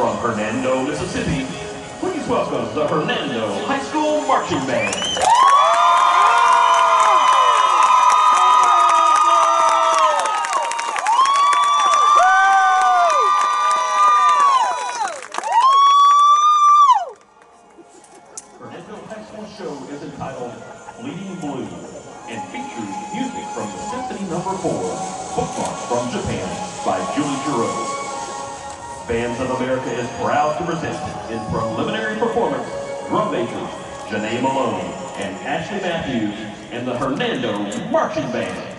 From Hernando, Mississippi, please welcome the Hernando High School Marching Band. Symphony Number 4, Bookmark from Japan by Julie Giroux. Bands of America is proud to present in preliminary performance drum majors Janae Malone and Ashley Matthews and the Hernando Marching Band.